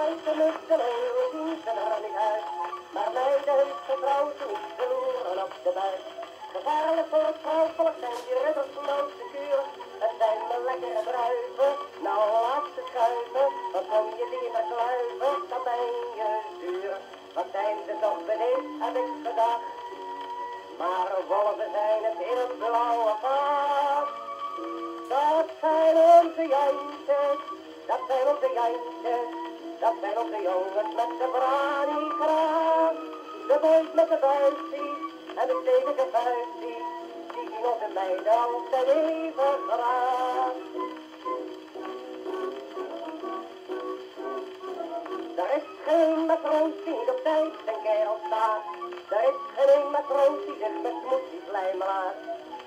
kijken met de leeuw zijn uit, Maar mij heeft vertrouwd niet verloren op de buik. Gevaarlijk voor het vrouwvolk zijn die ridders nooit kuur. Het zijn me lekkere druiven, nou laat ze schuiven. Wat kom je liever kluiven, dan ben je duur. Wat zijn ze toch beneden? heb ik gedacht. Maar wolven zijn het in het blauwe. Dat zijn onze jantjes, dat zijn onze jantjes. Dat zijn onze jongens met de branikraag. De boys met de buisjes en de stevige vuistjes. Die zien onze meiden altijd even graag. Er is geen matroos die op tijd zijn kerel staat. Er is geen matroos die zich met smoesjes lijm laat.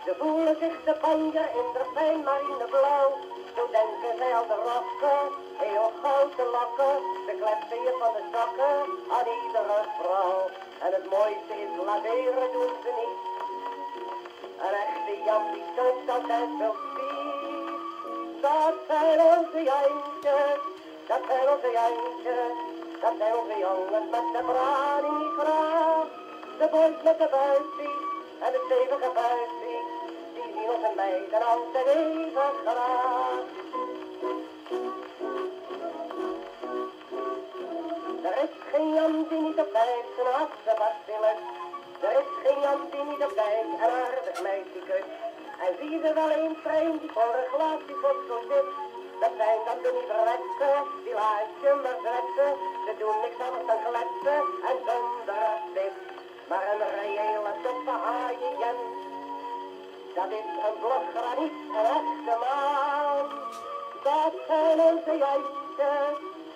Ze voelen zich de banjer in de fijn marineblauw. Zo denken zij al de rokken, heel grote lokken. Ze kletsen van de sokken aan iedere vrouw. En het mooiste is laveren doen ze niet. Een echte Jan die stoot altijd veel spier. Dat zijn onze jantjes, dat zijn onze jantjes. Dat zijn onze jongens met de branigraaf. De boys met de buisjes en de stevige buisjes. Die zien onze meiden altijd even graag. Is geen Jan die niet op tijd zijn assen bacillen. Er is geen Jan die niet op tijd een aardig meisje kust. En zie je er wel een trein die voor een glaasje voor zo zit. Dat zijn dan de lieveressen, die laat je maar zetten. Ze doen niks anders dan kletsen en zonder dit. Maar een reële toffe haaien, dat is een blok graniet, een echte maan. Dat zijn onze jantjes,